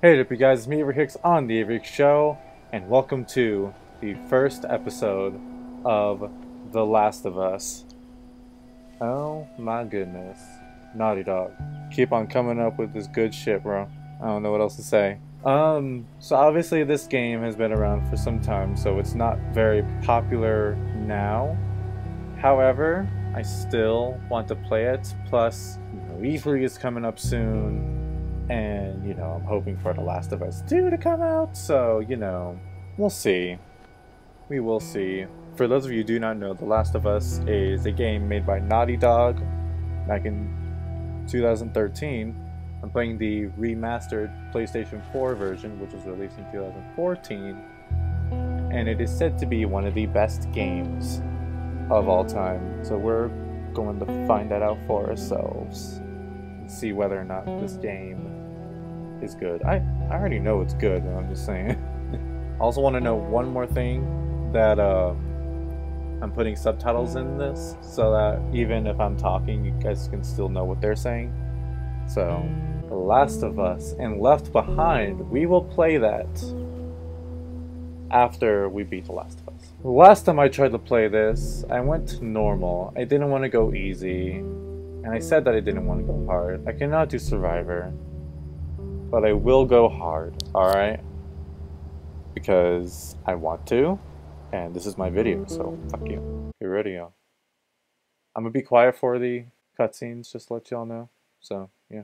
Hey up you guys, it's me Avery Hicks on The Avery Hicks Show, and welcome to the first episode of The Last of Us. Oh my goodness. Naughty Dog. Keep on coming up with this good shit, bro. I don't know what else to say. Um, so obviously this game has been around for some time, so it's not very popular now. However, I still want to play it. Plus, you know, E3 is coming up soon, and you know, I'm hoping for The Last of Us 2 to come out, so you know, we'll see. We will see. For those of you who do not know, The Last of Us is a game made by Naughty Dog back in 2013. I'm playing the remastered PlayStation 4 version, which was released in 2014, and it is said to be one of the best games of all time. So we're going to find that out for ourselves and see whether or not this game is good. I, I already know it's good, I'm just saying. I also want to know one more thing that uh, I'm putting subtitles in this so that even if I'm talking, you guys can still know what they're saying. So, The Last of Us and Left Behind, we will play that after we beat The Last of Us. Last time I tried to play this, I went to normal. I didn't want to go easy, and I said that I didn't want to go hard. I cannot do Survivor, but I will go hard, alright? Because I want to, and this is my video, so fuck you. Get ready, y'all. I'm gonna be quiet for the cutscenes, just to let y'all know. So, yeah.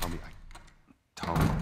Tommy, I,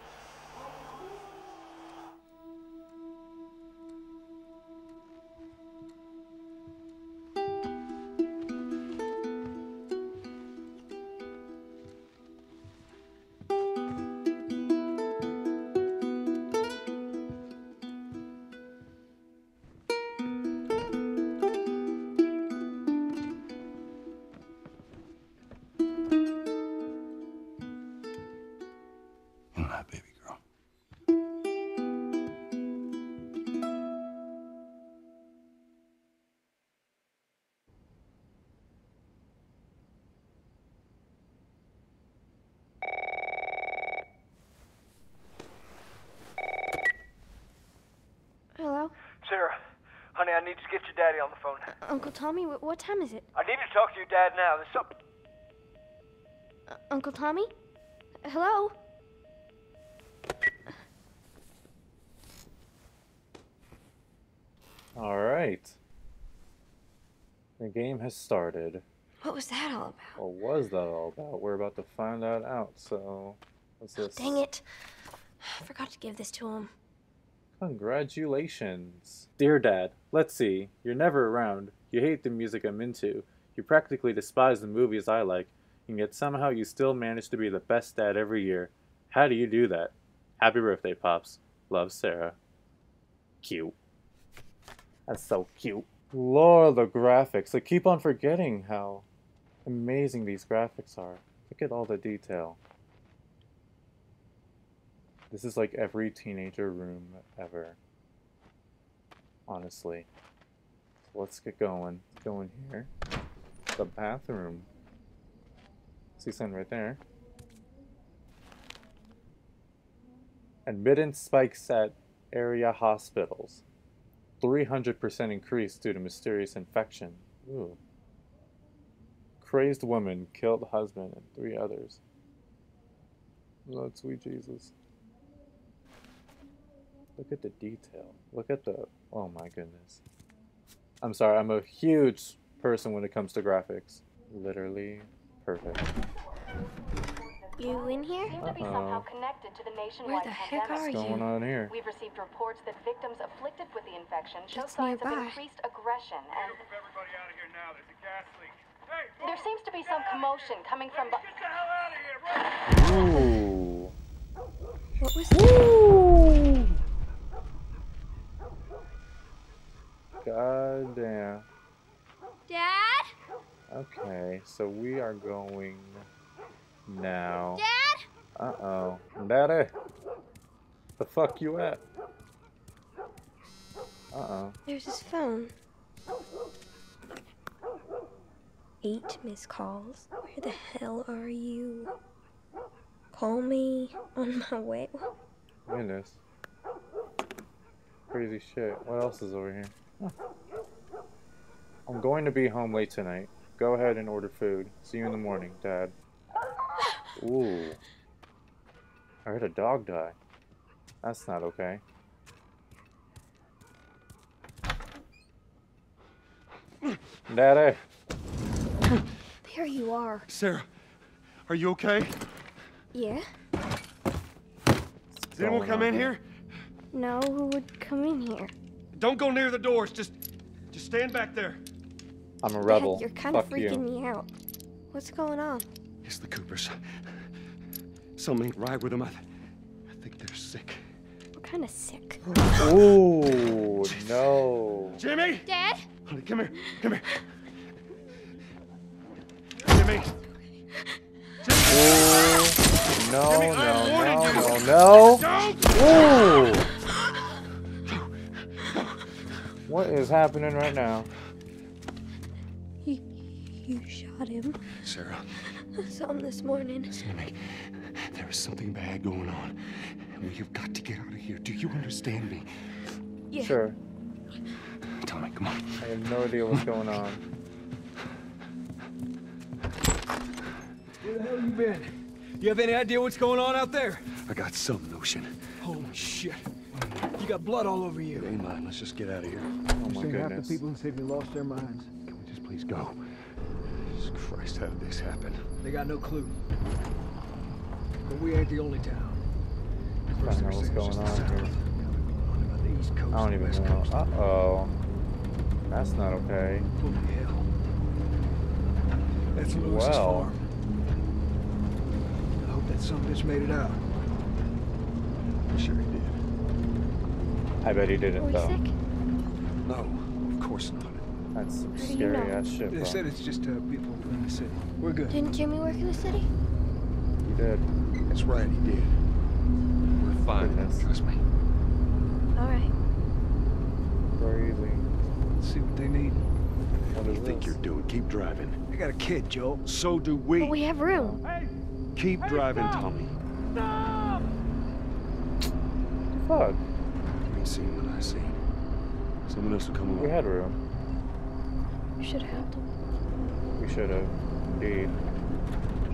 Uncle Tommy, wh- what time is it? I need to talk to your dad now. There's something. Uh, Uncle Tommy? Hello? Alright. The game has started. What was that all about? What was that all about? We're about to find that out, so what's this? Dang it. I forgot to give this to him. Congratulations. Dear Dad, let's see. You're never around. You hate the music I'm into. You practically despise the movies I like, and yet somehow you still manage to be the best dad every year. How do you do that? Happy birthday, Pops. Love, Sarah. Cute. That's so cute. Lord, the graphics. I keep on forgetting how amazing these graphics are. Look at all the detail. This is like every teenager room ever. Honestly. Let's get going. Let's go in here. The bathroom. See something right there. Admittance spikes at area hospitals. 300% increase due to mysterious infection. Ooh. Crazed woman killed husband and three others. Lord sweet Jesus. Look at the detail. Look at the. Oh my goodness. I'm sorry, I'm a huge person when it comes to graphics. Literally perfect. You in here? seem to be Uh-oh. somehow connected to the nationwide Where the heck pandemic. are What's you? going on here? We've received reports that victims afflicted with the infection show It's signs nearby. of increased aggression, and Move everybody out of here now. There's a gas leak. Hey, there seems to be some commotion coming from. get bu- the hell out of here, run! Ooh. What was that? Ooh. God damn. Dad? Okay, so we are going now. Dad? Uh oh. Daddy. The fuck you at? Uh oh. There's his phone. Eight missed calls. Where the hell are you? Call me on my way. Goodness. Crazy shit. What else is over here? Huh. I'm going to be home late tonight. Go ahead and order food. See you in the morning, Dad. Ooh. I heard a dog die. That's not okay. Daddy. There you are. Sarah, are you okay? Yeah? Did anyone going come in here? here? No, who would come in here? Don't go near the doors. Just, just stand back there. I'm a Dad, rebel. you're kind of freaking you. me out. What's going on? It's the Coopers. Something ain't right with them. I, th- I think they're sick. We're kind of sick? Ooh, no. Jimmy! Dad? Honey, come here. Come here. Jimmy! Ooh, no, Jimmy, I'm no, no, no, no. Ooh. What is happening right now? You, you shot him. Sarah, I saw him this morning. listen to me. There is something bad going on. And we have got to get out of here. Do you understand me? Yeah. Sure. Tommy, come on. I have no idea what's going on. Where the hell have you been? You have any idea what's going on out there? I got some notion. Holy shit. You got blood all over It you. ain't mine. Let's just get out of here. Oh my Saying half the people in the city lost their minds. Can we just please go? Jesus Christ, how did this happen? They got no clue. But we ain't the only town. I don't know what's going on here. On about the East Coast, I don't even know. Uh oh. That's not okay. Holy hell. That's Lewis's Well. farm. I hope that son bitch made it out. I'm Sure he did. I bet he Are didn't we though. sick? No, of course not. That's some How you scary know? ass shit, They bro. said it's just uh, people in the city. We're good. Didn't Jimmy work in the city? He did. That's right, he did. We're fine. Goodness. Trust me. Alright. Crazy. Let's see what they need. What What do is you think this? you're doing? Keep driving. I got a kid, Joel. So do we. But we have room. Hey. Keep driving, Tommy. Fuck. You ain't seen what I seen. Someone else will come along. We had room. You should have helped him. We should have. Indeed.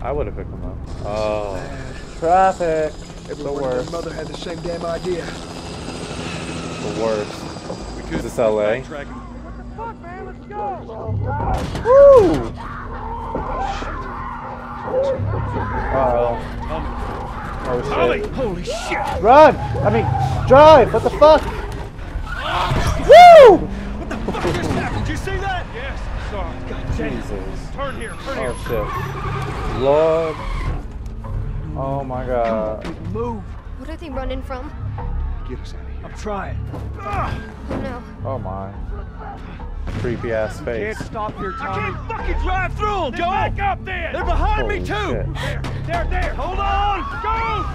I would have picked him up. Oh. Traffic. It's the Everyone worst. their mother had the same damn idea. The worst. We Is this LA? backtrack. Woo! Uh Tommy, oh. Oh Tommy! shit. Holy shit! Run! I mean, drive! What the fuck? Woo! What the fuck just happened? Did you see that? Yes, sorry. God damn. Jesus. Turn here, turn here. Oh shit. Lord. Oh my god. Come on, people, move. What are they running from? Get us out of here. I'm trying. Oh no. Oh my. Creepy ass face. You can't stop here, Tommy. I can't fucking drive through them. Go back up there. They're behind Holy me too. Shit. There, there, there. Hold on. Go.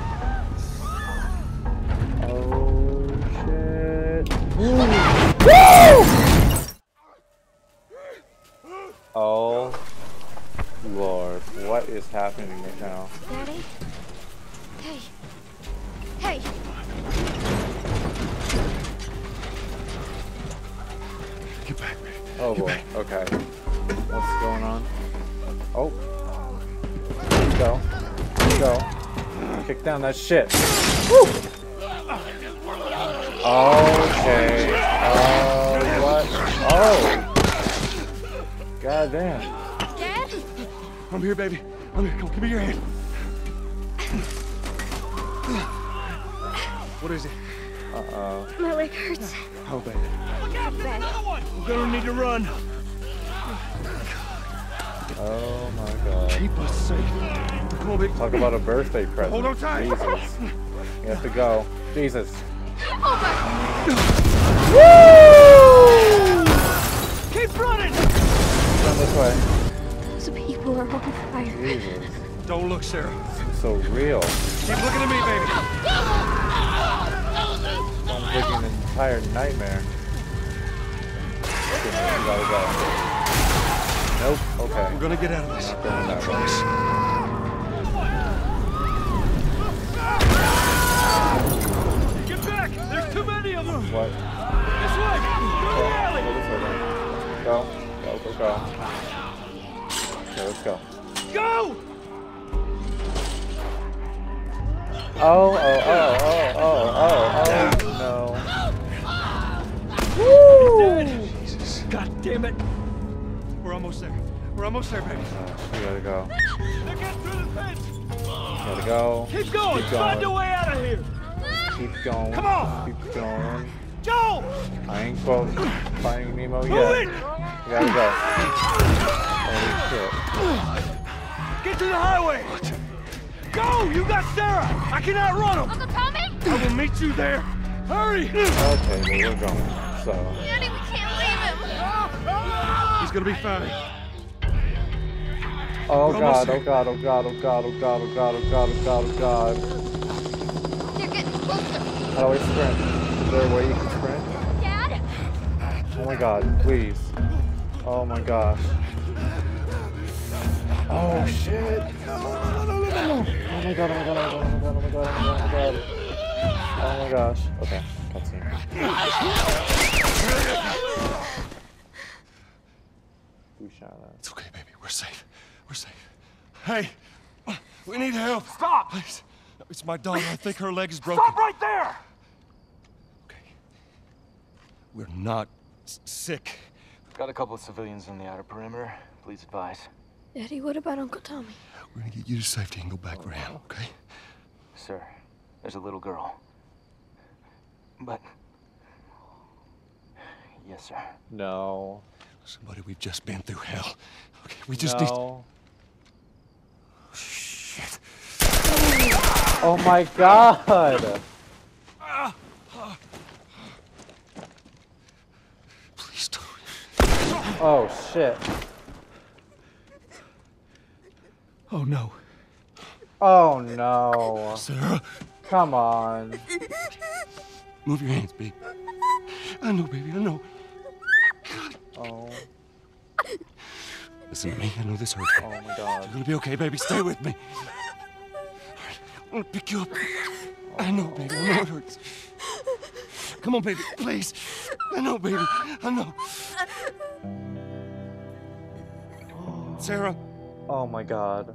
Oh shit. Woo! what is happening right now? Daddy? Hey. Hey! Get back, man. Oh Get boy, back. okay. What's going on? Oh. Let's go. Let's go. Kick down that shit. Woo! Okay. Uh, what? Oh! God damn. Dad? I'm here, baby. I'm here. Come, give me your hand. What is it? My leg hurts. Oh, baby. Bad. We're gonna need to run. Oh my god. Keep us safe. Come on, baby. Talk about a birthday present. Hold on tight. Jesus. You have to go. Jesus. Oh my god. Woo! Keep running! Run this way. Those people are on fire. Jesus. Don't look, Sarah. So real. Keep looking at me, baby. Sounds like an entire nightmare. Okay, go. Nope. Okay. We're gonna get out of this. Not going that way. Promise. Get back! There's too many of them! What? This way! Through the Go. alley! Go this way then. Go. Go, go, go. Okay, let's go. Go! Oh, oh, oh, oh, oh, oh, oh, no. Jesus. God damn it! We're almost there. We're almost there, baby. You gotta go. They're getting through the fence! Gotta go. Keep going! Keep Find a going. way out of here! Keep going. Come on. Keep going. Joel! I ain't quote Finding Nemo Move yet. it! You gotta go. Holy. Get to the highway! What? Go! You got Sarah! I can outrun him! Uncle Tommy? I will meet you there! Hurry! Okay, well, we're going. So, Daddy, we can't leave him. He's gonna be fine. oh We're god, oh god, oh god, oh god, oh god, oh god, oh god, oh god, oh god. You're getting closer. How do I sprint? Is there a way you can sprint? Dad? Oh my god, please. Oh my gosh. Oh, oh shit. Oh my god, oh my god, oh my god, oh my god, oh my god, oh my god, oh my god. Oh my gosh. Okay, cutscene. Bushana. It's okay, baby. We're safe. We're safe. Hey, we need help. Stop! Please. It's my daughter. I think her leg is broken. Stop right there! Okay. We're not s- sick. We've got a couple of civilians on the outer perimeter. Please advise. Daddy, what about Uncle Tommy? We're gonna get you to safety and go back for him, okay? Sir, there's a little girl. But. Yes, sir. No. Somebody, we've just been through hell. Okay, we just need. No. Shit. Oh my god! Please don't. Oh shit. Oh no. Oh no. Sarah, Come on. move your hands, baby. I know, baby, I know. Oh, Listen to me. I know this hurts. oh my god. You're gonna be okay, baby. Stay with me. Right, I'm gonna pick you up. I know, baby. I know it hurts. Come on, baby. Please. I know, baby. I know. Sarah, Oh my god.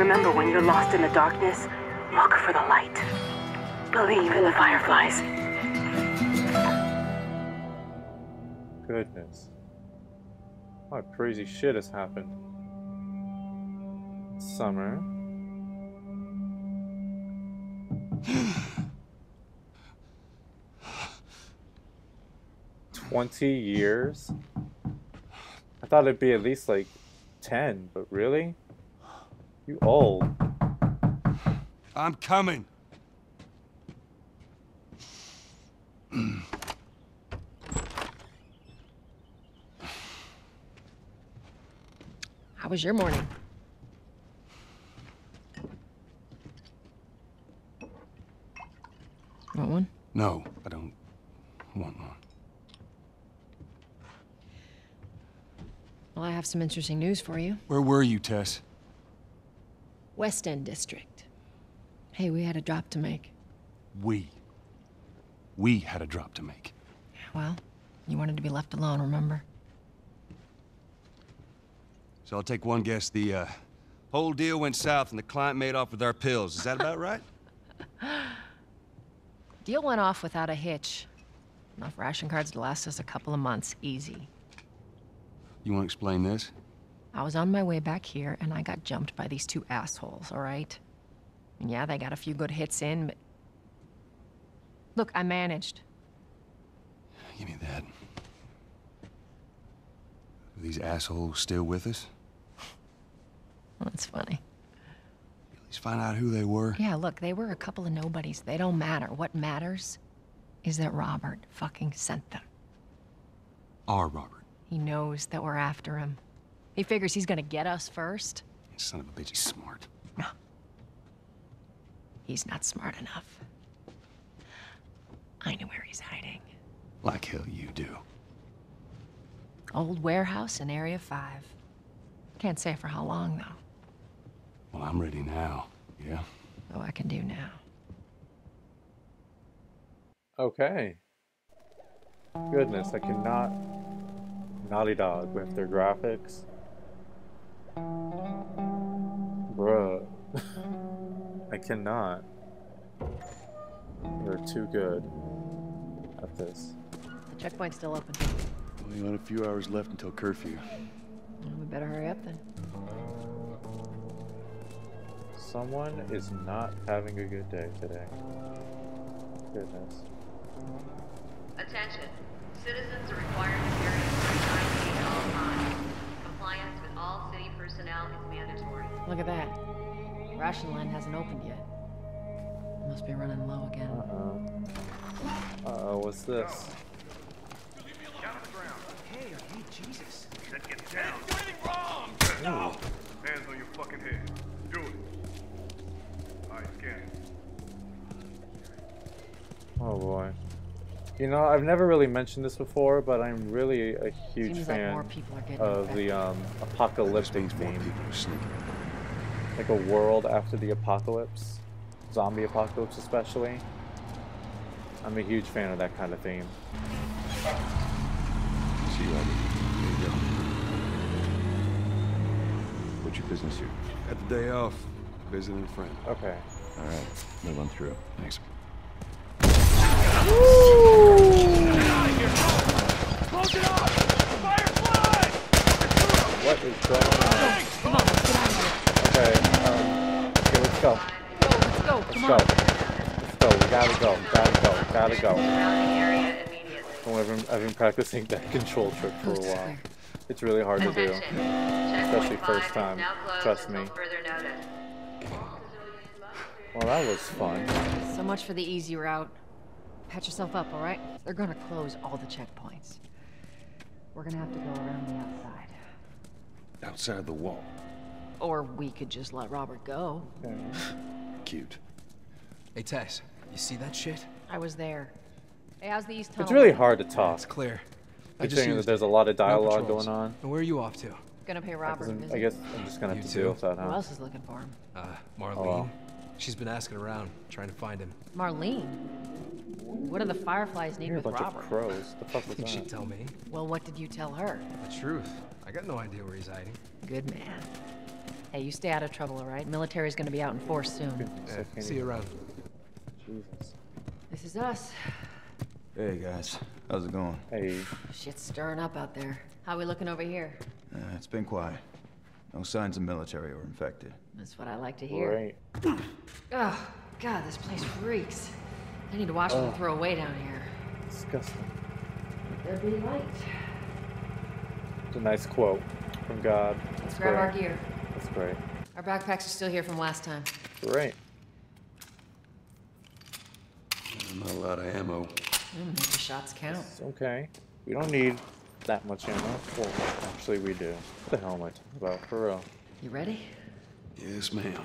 Remember when you're lost in the darkness, look for the light. Believe in the Fireflies. Goodness. What crazy shit has happened? Summer. Twenty years? I thought it'd be at least like ten, but really? You old. I'm coming. How was your morning? Want one? No, I don't want one. Well, I have some interesting news for you. Where were you, Tess? West End District. Hey, we had a drop to make. We. We had a drop to make. Well, you wanted to be left alone, remember? So I'll take one guess. The uh, whole deal went south and the client made off with our pills. Is that about right? Deal went off without a hitch. Enough ration cards to last us a couple of months, easy. You want to explain this? I was on my way back here and I got jumped by these two assholes, all right? And yeah, they got a few good hits in, but. Look, I managed. Give me that. Are these assholes still with us? That's funny. At least find out who they were. Yeah, look, they were a couple of nobodies. They don't matter. What matters is that Robert fucking sent them. Our Robert. He knows that we're after him. He figures he's gonna get us first. Son of a bitch, he's smart. No. He's not smart enough. I know where he's hiding. Like hell you do. Old warehouse in Area 5. Can't say for how long, though. Well, I'm ready now. Yeah? Oh, I can do now. Okay. Goodness, I cannot. Naughty Dog with their graphics. Bruh. I cannot. They're too good at this. The checkpoint's still open. Only got a few hours left until curfew. We better hurry up then. Someone is not having a good day today. Goodness. Attention. Citizens are required to carry a certain ID at all times. Compliance with all city personnel is mandatory. Look at that. Ration line hasn't opened yet. Must be running low again. Uh-oh. Uh-oh, what's this? Hey, hey, Jesus. Then get down. do anything wrong! No! Hands on your fucking head. Do it. Alright, scan. Oh boy. You know, I've never really mentioned this before, but I'm really a huge Seems fan more people are getting of the um, apocalyptic theme. People are sneaking. Like a world after the apocalypse. Zombie apocalypse especially. I'm a huge fan of that kind of theme. See you, Robert. Here you go. What's your business here? Got the day off. Visiting a friend. Okay. All right, move on through. Thanks. Close it off! Firefly! What is going on? Come on, let's get out of here. Okay, um, okay, let's go. Go, let's go, Let's come go. on. Let's go. We gotta go. Gotta go. Gotta go. Surrounding area immediately. Oh, I've been, I've been practicing that control trick for a while. It's really hard to do. Especially first time. Trust me. Further notice. Well, that was fun. So much for the easy route. Patch yourself up, all right? They're gonna close all the checkpoints. We're gonna have to go around the outside. Outside the wall. Or we could just let Robert go. Okay. Cute. Hey, Tess, you see that shit? I was there. Hey, how's the east tunnel? It's really hard to talk. It's clear. I just Considering that there's a lot of dialogue patrols. going on. And where are you off to? gonna pay I Robert a guess- I guess I'm just gonna have to too? deal with that, Who huh? else is looking for him? Uh, Marlene. Oh, well. She's been asking around, trying to find him. Marlene. What do the Fireflies need You're a with bunch Robert? of crows. The fuck was Think she'd tell me. Well, what did you tell her? The truth. I got no idea where he's hiding. Good man. Hey, you stay out of trouble, all right? Military's gonna be out in force soon. Yeah, see you around. Jesus. This is us. Hey guys, how's it going? Hey. Shit's stirring up out there. How we looking over here? Uh, it's been quiet. No signs of military or infected. That's what I like to hear. Right. Oh, God, this place reeks. I need to watch what Oh. we throw away down here. Disgusting. There be light. It's a nice quote from God. Let's That's grab our gear. That's great. Our backpacks are still here from last time. Great. Not a lot of ammo. Mm, make the shots count. It's okay. We don't need that much ammo. Well, actually, we do. What the hell am I talking about? For real. You ready? Yes, ma'am.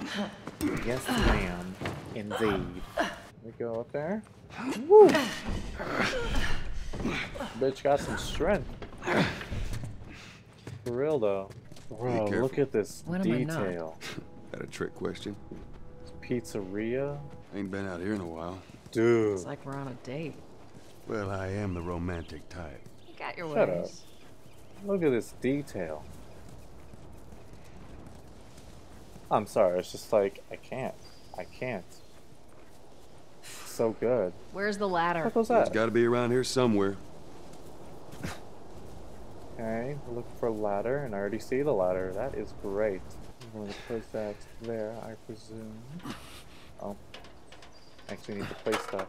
Yes, ma'am. Indeed. We go up there. Woo! Bitch got some strength. For real though. Bro, look at this When am I not? detail. Got a trick question? Pizzeria? Ain't been out here in a while. Dude. It's like we're on a date. Well, I am the romantic type. You got your Shut ways. up. Look at this detail. I'm sorry, it's just like, I can't. I can't. So good. Where's the ladder? What was It's that? got to be around here somewhere. Okay, look for ladder, and I already see the ladder. That is great. I'm going to place that there, I presume. Oh. Actually need to place stuff.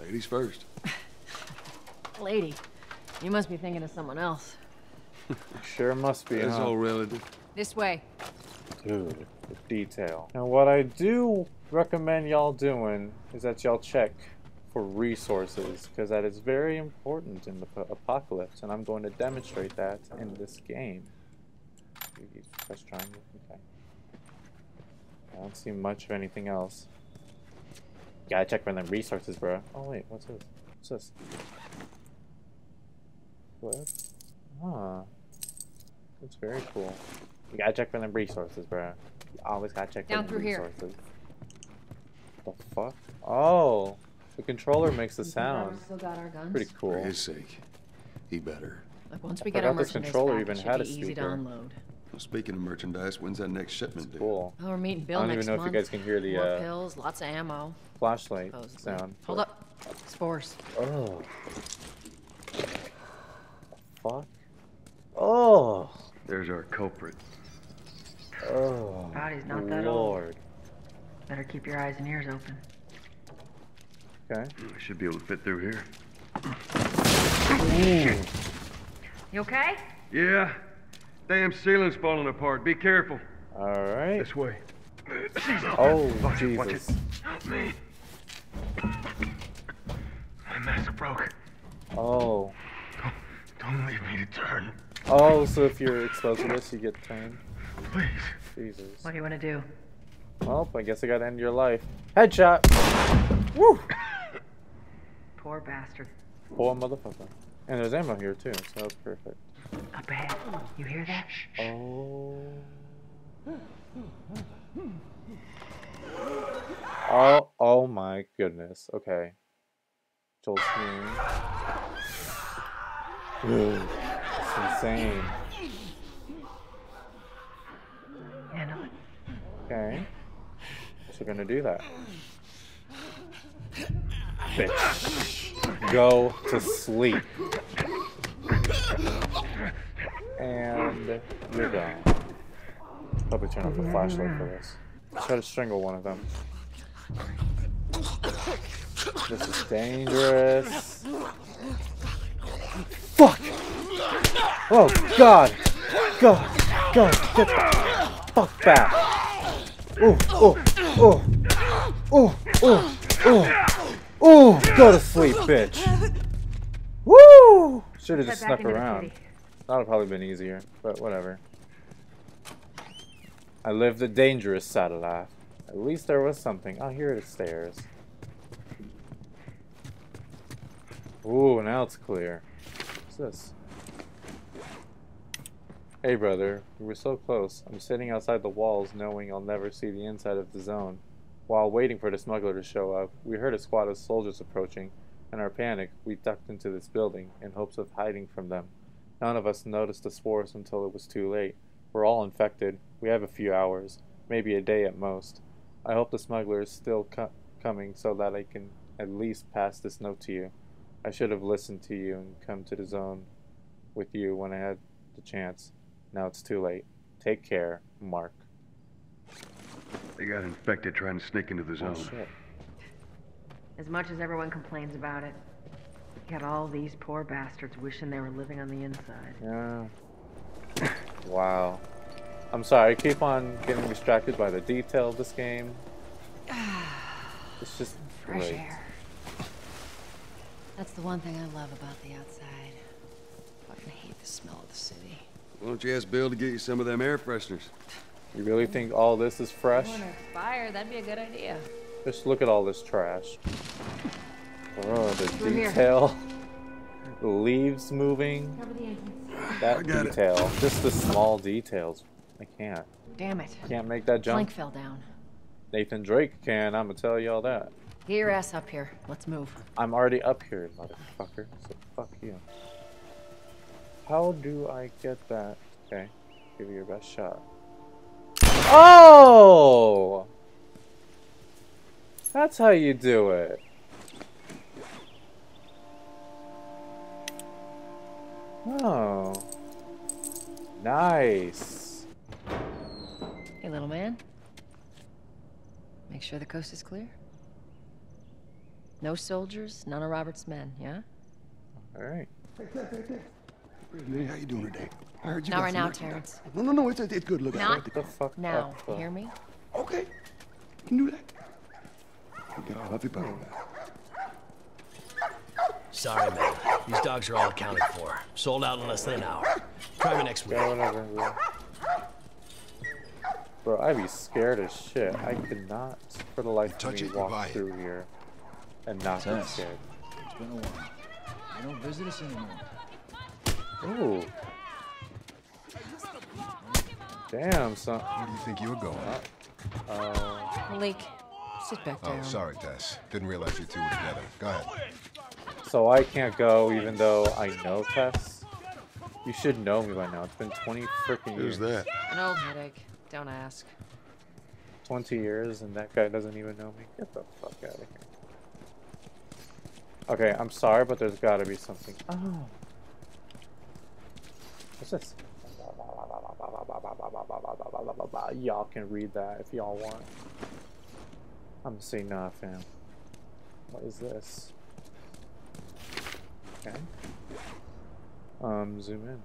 Ladies first. Lady, you must be thinking of someone else. Sure must be, That's huh? all relative. This way. Dude, the detail. Now, what I do recommend y'all doing is that y'all check for resources, because that is very important in the po- apocalypse, and I'm going to demonstrate that in this game. You- you Press triangle. Okay. I don't see much of anything else. Gotta check for them resources, bro. Oh wait, what's this? What's this? What? Huh. That's very cool. You gotta check for them resources, bro. You always gotta check Down for them through here. The fuck? Oh, the controller makes the You think Robert sound. Still got our guns. Pretty cool. For his sake, he better. Look, once I we get our this controller back, even had be a easy to speaker. unload. Well, speaking of merchandise, when's that next shipment due? Cool. Oh, we're meeting Bill I don't even know month. if you guys can hear the More uh, pills, lots of ammo. flashlight Supposedly. sound. Hold but- up. Spores. Oh. Fuck. Oh. There's our culprit. Oh. Body's not that old. Lord. Better keep your eyes and ears open. Okay. I should be able to fit through here. Ooh. You okay? Yeah. Damn ceiling's falling apart. Be careful. All right. This way. Oh, Watch it, watch Jesus. it. Help me. My mask broke. Oh. Don't leave me to turn. Oh, so if you're exposed to this, you get turned. Please. Jesus. What do you want to do? Well, I guess I gotta end your life. Headshot! Woo! Poor bastard. Poor motherfucker. And there's ammo here too, so that's perfect. Up ahead. You hear that? Oh. Oh, oh my goodness. Okay. Joel's hearing. Ugh, It's insane. Okay. So we're gonna do that. Bitch. Go to sleep. And you're done. Probably turn off the flashlight for this. Try to strangle one of them. This is dangerous. Fuck! Oh god! God! God! Get the fuck back! Oh! Oh! Oh! Oh! Oh! Oh! Oh! Go to sleep, bitch! Woo! Should have just snuck around. That would probably been easier, but whatever. I lived the dangerous side of life. At least there was something. Oh, here the stairs. Ooh, now it's clear. What's this? Hey, brother. We were so close. I'm sitting outside the walls knowing I'll never see the inside of the zone. While waiting for the smuggler to show up, we heard a squad of soldiers approaching. In our panic, we ducked into this building in hopes of hiding from them. None of us noticed the spores until it was too late. We're all infected. We have a few hours, maybe a day at most. I hope the smuggler is still co- coming so that I can at least pass this note to you. I should have listened to you and come to the zone with you when I had the chance. Now it's too late. Take care, Mark. They got infected trying to sneak into the Oh, zone. shit. As much as everyone complains about it, you got all these poor bastards wishing they were living on the inside. Yeah. Wow. I'm sorry, I keep on getting distracted by the detail of this game. It's just Fresh great. air. That's the one thing I love about the outside. I Fucking hate the smell of the city. Why don't you ask Bill to get you some of them air fresheners? You really think all this is fresh? Want a fire? That'd be a good idea. Just look at all this trash. Oh, the Through here. detail. The leaves moving. Cover the entrance. That got it. detail. Just the small details. I can't. Damn it. Can't make that jump. Plank fell down. Nathan Drake can, I'ma tell you all that. Get your ass up here. Let's move. I'm already up here, motherfucker. So fuck you. How do I get that? Okay. Give it your best shot. Oh! That's how you do it. Oh. Nice. Hey, little man. Make sure the coast is clear. No soldiers, none of Robert's men, yeah? Alright. Hey, how you doing today? I heard you Not got right now. Terrence. No, no, no, it's, it's good. Look, I Not like the- The fuck now. up, You hear me? Okay. Can do that. You get all of it, buddy. Sorry, man. These dogs are all accounted for. Sold out in less than an hour. Try me next week. Yeah, whatever, bro. Bro, I'd be scared as shit. I could not, for the life of me, it, walk buy it. through here and not be scared. It's been a while. You don't visit us anymore. Ooh. Damn, son. Where do you think you're going? Uh, Malik, sit back down. Oh, sorry, Tess. Didn't realize you two were together. Go ahead. so I can't go even though I know Tess? You should know me by now. It's been 20 freaking years. Who's that? An old headache. Don't ask. 20 years and that guy doesn't even know me. Get the fuck out of here. Okay, I'm sorry, but there's gotta be something. Oh. What's this? Y'all can read that if y'all want. I'm gonna say nah, fam. What is this? Okay. Um, zoom in.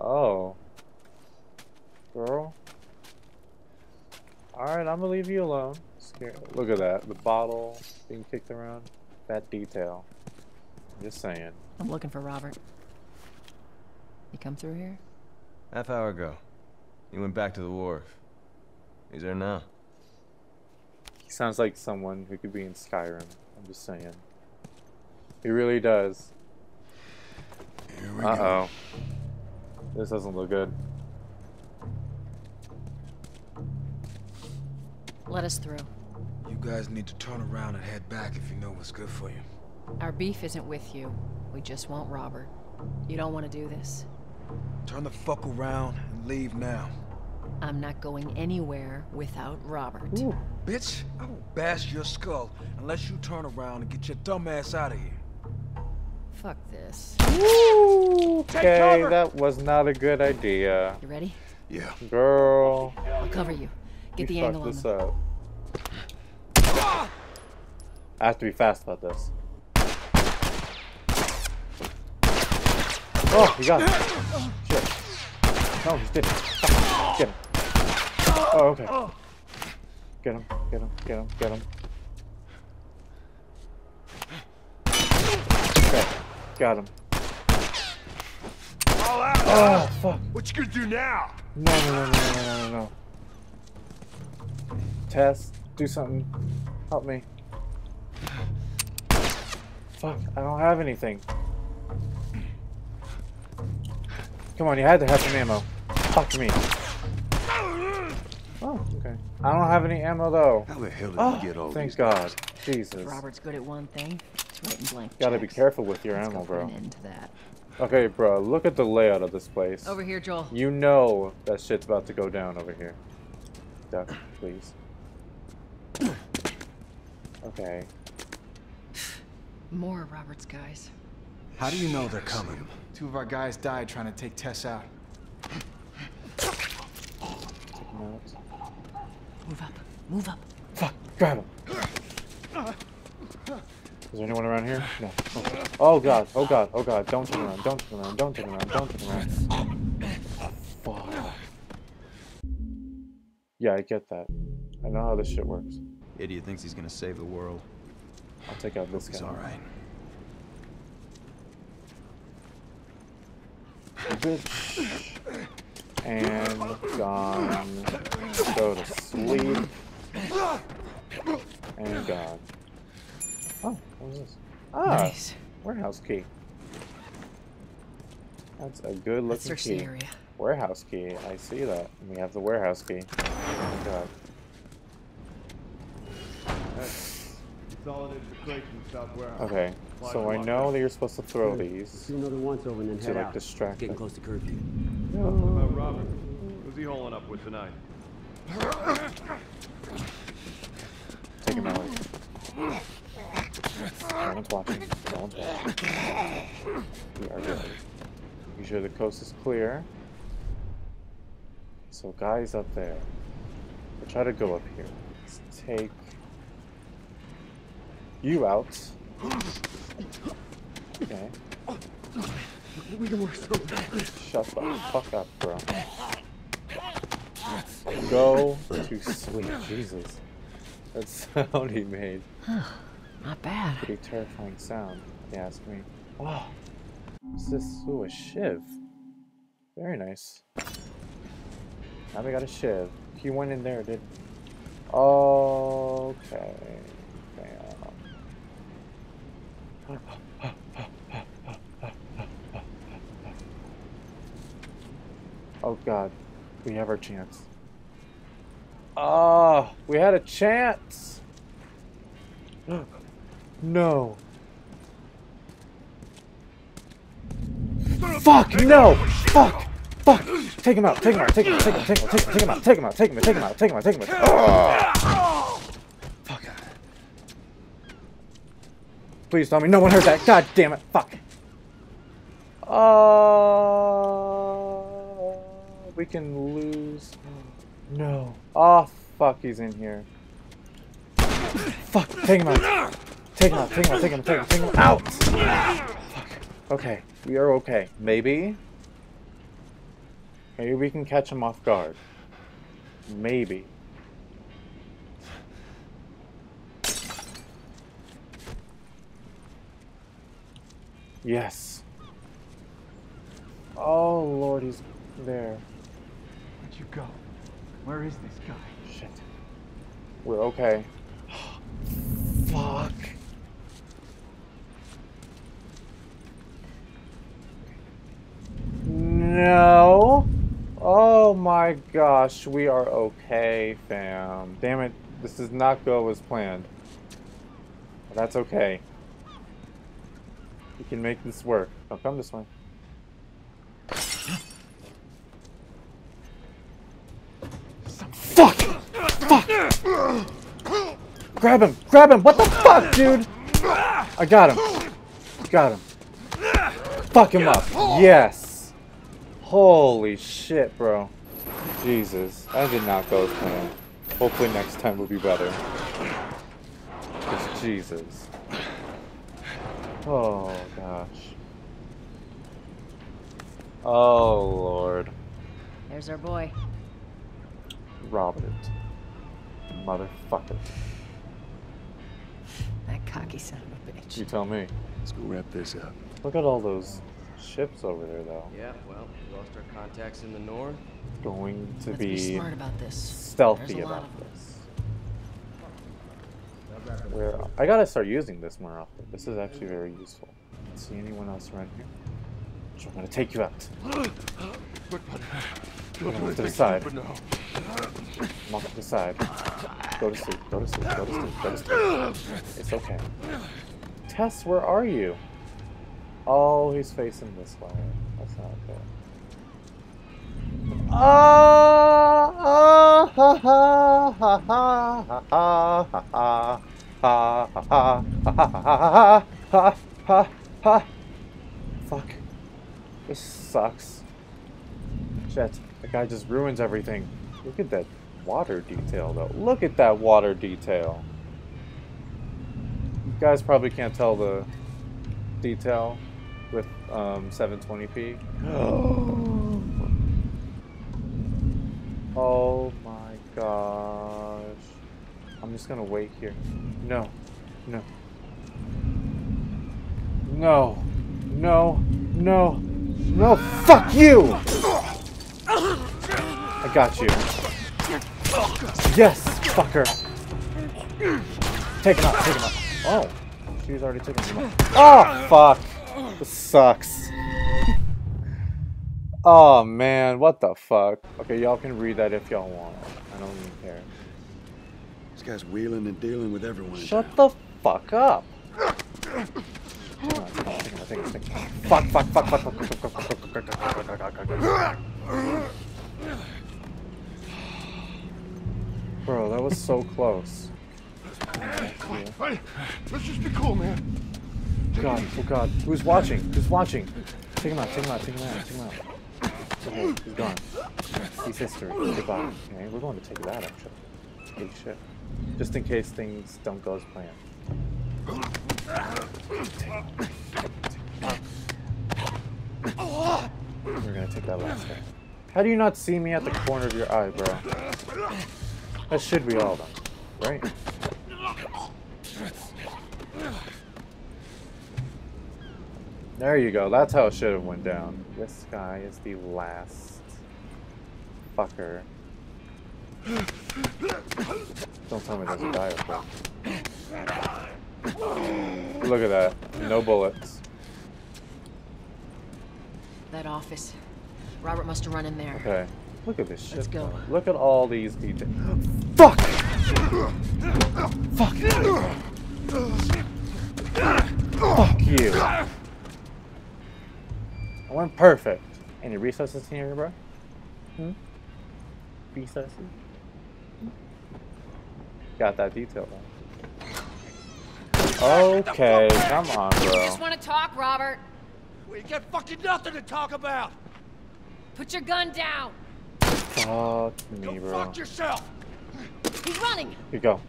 Oh. Girl. Alright, I'm gonna leave you alone. Scare- Look at that. The bottle being kicked around. That detail. Just saying. I'm looking for Robert. You come through here? Half hour ago. He went back to the wharf. He's there now. He sounds like someone who could be in Skyrim. I'm just saying. He really does. Uh oh. This doesn't look good. Let us through. You guys need to turn around and head back if you know what's good for you. Our beef isn't with you. We just want Robert. You don't want to do this. Turn the fuck around and leave now. I'm not going anywhere without Robert. Bitch, I will bash your skull unless you turn around and get your dumb ass out of here. Fuck this. Okay, that was not a good idea. You ready? Yeah. Girl. I'll cover you. Get you the fucked angle on this them. up. I have to be fast about this. Oh, he got him. Shit. No, he didn't. Get him. Oh, okay. Oh. Get him, get him, get him, get him. Okay, got him. All out! Oh, fuck. What you gonna do now? No, no, no, no, no, no, no, no. Tess, do something. Help me. Fuck, I don't have anything. Come on, you had to have some ammo. Fuck me. Oh, okay. I don't have any ammo though. How the hell did oh, you get all Thank these God. Jesus. If Robert's good at one thing, it's writing blank Gotta be careful with your Let's ammo, go bro. an end to that. Okay, bro, look at the layout of this place. Over here, Joel. You know that shit's about to go down over here. Duck, please. Okay. More of Robert's guys. How do you know they're coming? Two of our guys died trying to take Tess out. Note. Move up. Move up. Fuck, grab him. Is there anyone around here? No. Okay. Oh god, oh god, oh god, don't turn around, don't turn around, don't turn around, don't turn around. Fuck. Yeah, I get that. I know how this shit works. Idiot thinks he's gonna save the world. I'll take out this He's guy. alright. Bitch. And gone. Go to sleep. And gone. Oh, what is this? Ah, Nice. warehouse key. That's a good looking key. area. Warehouse key. I see that. We have the warehouse key. Oh my god. Consolidated the crates in the south warehouse. Okay, so I know that you're supposed to throw these Do another once over and then to head like out. distract Getting close to curfew. What about Robert? Who's he holing up with tonight? Take him out. No one's watching. No one's watching. We are good. Be sure the coast is clear. So guys up there. We'll try to go up here. Let's take you out. Okay. We can work Shut the fuck up, bro. Go to sleep. Jesus. That sound he made. Not bad. Pretty terrifying sound, if you ask me. Oh. What's this? Ooh, a shiv. Very nice. Now we got a shiv. He went in there, did Okay. Oh god. We have our chance. Oh, we had a chance. no. Fuck, no! Fuck! Fuck! Take him out, take him out, take him out, take him out, take him out, take him out, take him out, take him out, take him out, take him out. Fuck. Please tell me no one heard that. God damn it. Fuck. Oh, we can lose. No. Oh, fuck, he's in here. Fuck, take him out. Take him out, take him out, take him out, take him out, take him out. Fuck. Okay, we are okay. Maybe. Maybe we can catch him off guard. Maybe. Yes. Oh, Lord, he's there. Where'd you go? Where is this guy? Shit. We're okay. Fuck. No. Oh my gosh, we are okay, fam. Damn it, this does not go as planned. But that's okay. We can make this work. Oh, come this way. Fuck! Fuck! Grab him! Grab him! What the fuck, dude? I got him. Got him. Fuck him up. Yes. Holy shit, bro. Jesus. That did not go as planned. Hopefully next time will be better. Just Jesus. Oh, gosh. Oh, Lord. There's our boy. Robert. Motherfucker. That cocky son of a bitch. You tell me. Let's go wrap this up. Look at all those ships over there, though. Yeah, well, we lost our contacts in the north. Going to Let's be, be smart about this. stealthy There's a lot about of this. Where I gotta start using this more often. This is actually very useful. See anyone else around here? So I'm gonna take you out. Go to the side. Off to the side. Go to sleep. Go to sleep. Go to sleep. Go to sleep. It's okay. Tess, where are you? Oh, he's facing this way. That's not good. Ah, ah, ha, ha, ha, ha, ha, ha, ha, ha, ha, ha, ha, ha, ha, ha, ha. Fuck. This sucks. Shit. That guy just ruins everything. Look at that water detail, though. Look at that water detail. You guys probably can't tell the detail with um, 720p. oh my gosh. I'm just gonna wait here. No. No. No. No. No. No. Fuck you! Got you. Yes, fucker. Take him out, take him out. Oh, she's already taken him out. Oh, fuck. This sucks. Oh, man, what the fuck? Okay, y'all can read that if y'all want. I don't even care. This guy's wheeling and dealing with everyone. Shut the fuck up. Take him out, take him out, take him out, take him out, take him out. Fuck, fuck, fuck, fuck, fuck, fuck, fuck, fuck, fuck, fuck, fuck, fuck, fuck, fuck, fuck, fuck. Bro, that was so close. Fine, fine. Let's just be cool, man. God, oh god. Who's watching? Who's watching? Take him out, take him out, take him out, take him out. Okay, he's gone. He's history. Goodbye. Okay, we're going to take that actually. Holy shit. Just in case things don't go as planned. We're gonna take that last guy. How do you not see me at the corner of your eye, bro? That should be all done, right? There you go. That's how it should have went down. This guy is the last fucker. Don't tell me there's a guy up there. Look at that. No bullets. That office. Robert must have run in there. Okay. Look at this shit. Let's go. though. Look at all these details. Fuck! Fuck! Fuck you. I went perfect. Any recesses in here, bro? Hmm? Recesses? Got that detail though. Okay, come on, bro. You bro. just want to talk, Robert? We got fucking nothing to talk about. Put your gun down. Fuck me, bro. Fuck yourself. He's running. Here you go.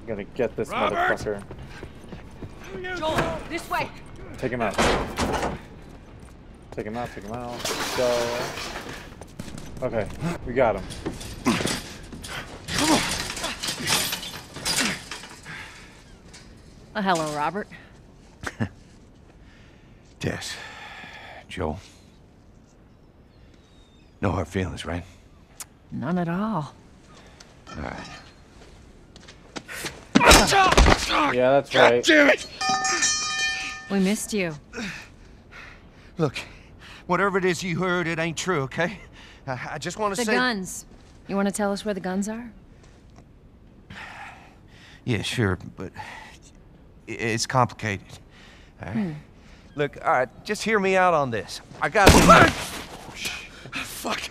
I'm gonna get this Robert! motherfucker. Joel, this way. Take him out. Take him out, take him out. Let's go. Okay, we got him. Oh, hello, Robert. Tess. Joel. No hard feelings, right? None at all. All right. Yeah, that's right. damn it! We missed you. Look, whatever it is you heard, it ain't true, okay? I, I just want to say... The say. guns. You want to tell us where the guns are? Yeah, sure, but it's complicated. All right? Hmm. Look, all right, just hear me out on this. I got. Fuck.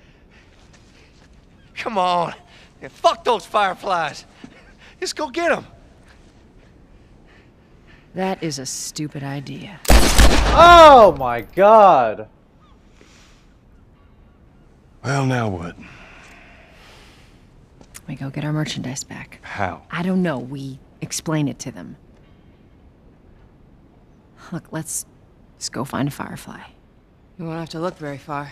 Come on. Yeah, fuck those fireflies. Let's go get them. That is a stupid idea. Oh my god! Well, now what? We go get our merchandise back. How? I don't know. We explain it to them. Look, let's let's go find a firefly. You won't have to look very far.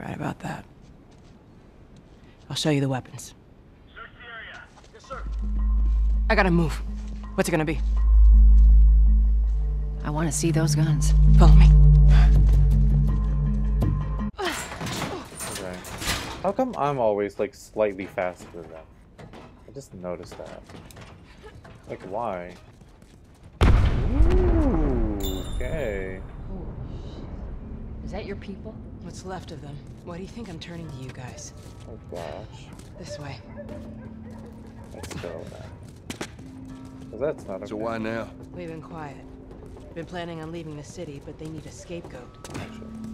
You're right about that. I'll show you the weapons. sir I gotta move. What's it gonna be? I want to see those guns. Follow me. Okay. How come I'm always like slightly faster than them? I just noticed that. Like why? Ooh, okay. Is that your people? What's left of them? Why do you think I'm turning to you guys? Oh gosh. This way. Let's go then. 'Cause that's not So why now? We've been quiet. Been planning on leaving the city, but they need a scapegoat.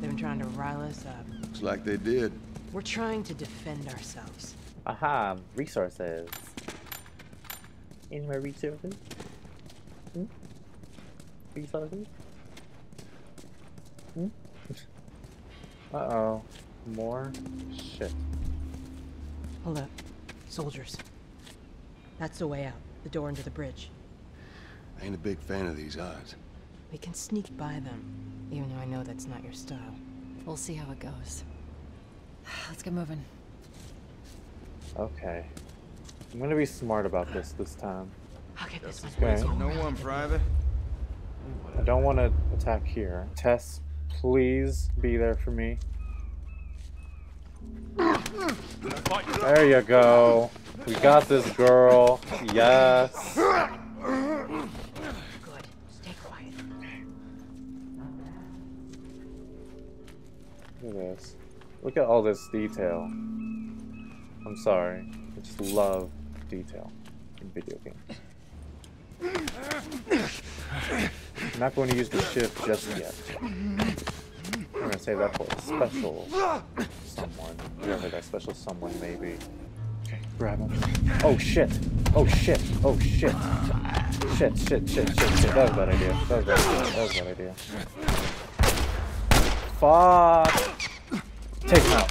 They've been trying to rile us up. Looks like they did. We're trying to defend ourselves. Aha, resources. Any more resources? Hmm? Resources? Hmm? Uh-oh. More shit. Hold up. Soldiers. That's the way out. The door under the bridge. I Ain't a big fan of these odds. We can sneak by them, even though I know that's not your style. We'll see how it goes. Let's get moving. Okay. I'm gonna be smart about this this time. I'll get this one. Okay. No one, Private. I don't want to attack here. Tess, please be there for me. There you go. We got this girl. Yes. Good. Stay quiet. Look at this. Look at all this detail. I'm sorry. I just love detail in video games. I'm not going to use the shiv just yet. I'm going to save that for a special someone. Whoever that special someone may be. Okay, grab him. Oh shit! Oh shit! Oh shit! Shit, shit, shit, shit, shit. That was a bad idea. That was a bad idea. That was a bad idea. Fuck! Take him out.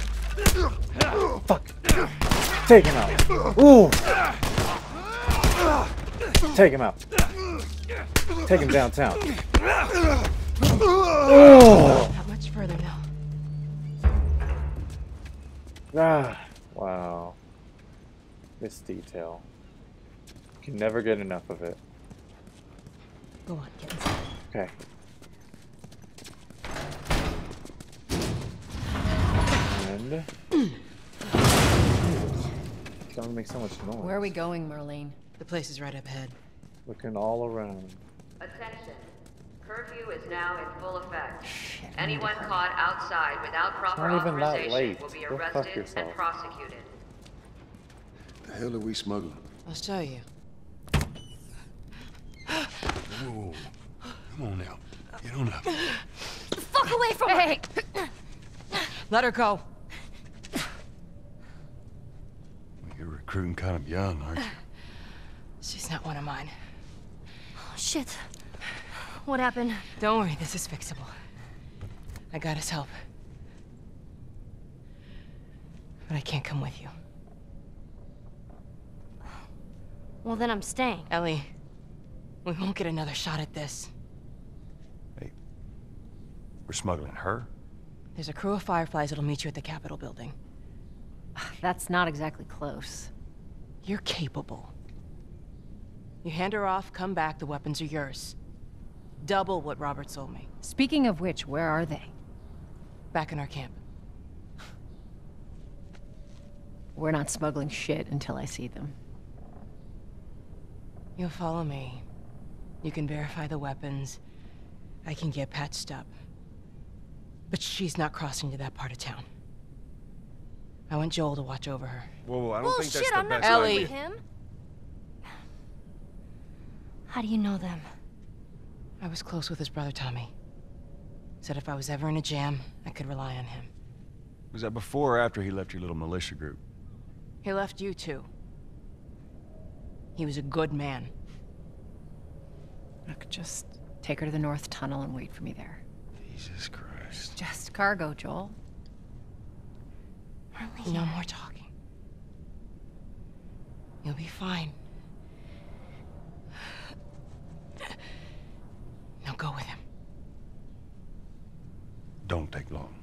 Fuck. Take him out. Ooh! Take him out. Take him downtown. Oh! Not much further now. Ah, wow. This detail. You Can never get enough of it. Go on, get inside. Okay. And it's gonna make so much noise. Where are we going, Marlene? The place is right up ahead. Looking all around. Attention. Curfew is now in full effect. Anyone caught outside without proper not even that authorization late. will be Go fuck arrested yourself. and prosecuted. The hell are we smuggling? I'll show you. Whoa. Come on now. Get on up. Fuck away from hey. Let her go. You're recruiting kind of young, aren't you? She's not one of mine. Oh, shit. What happened? Don't worry, this is fixable. I got his help. But I can't come with you. Well, then I'm staying. Ellie, we won't get another shot at this. Hey, we're smuggling her? There's a crew of Fireflies that'll meet you at the Capitol building. That's not exactly close. You're capable. You hand her off, come back, the weapons are yours. Double what Robert sold me. Speaking of which, where are they? Back in our camp. We're not smuggling shit until I see them. You'll follow me. You can verify the weapons. I can get patched up. But she's not crossing to that part of town. I want Joel to watch over her. Whoa, whoa I don't Well, think shit, that's the I'm best going Ellie. him. How do you know them? I was close with his brother Tommy. Said if I was ever in a jam, I could rely on him. Was that before or after he left your little militia group? He left you too. He was a good man. Look, just take her to the North Tunnel and wait for me there. Jesus Christ. Just cargo, Joel. No more talking. You'll be fine. Now go with him. Don't take long.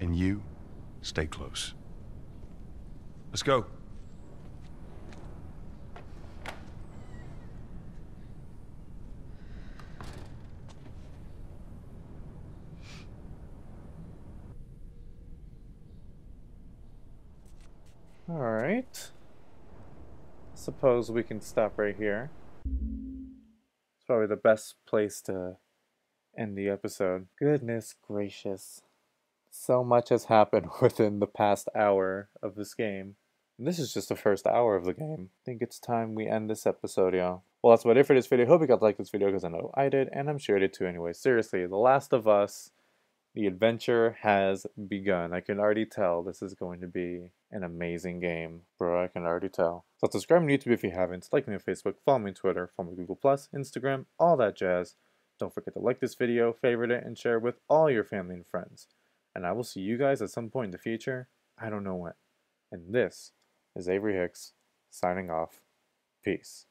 And you, stay close. Let's go. Alright. Suppose we can stop right here. Probably the best place to end the episode. Goodness gracious. So much has happened within the past hour of this game. And this is just the first hour of the game. I think it's time we end this episode, y'all. Well, that's about it for this video. Hope you guys liked this video because I know I did, and I'm sure you did too anyway. Seriously, The Last of Us, the adventure has begun. I can already tell this is going to be an amazing game. Bro, I can already tell. So subscribe on YouTube if you haven't. Like me on Facebook, follow me on Twitter, follow me on Google+, Instagram, all that jazz. Don't forget to like this video, favorite it, and share it with all your family and friends. And I will see you guys at some point in the future. I don't know when. And this is Avery Hicks, signing off. Peace.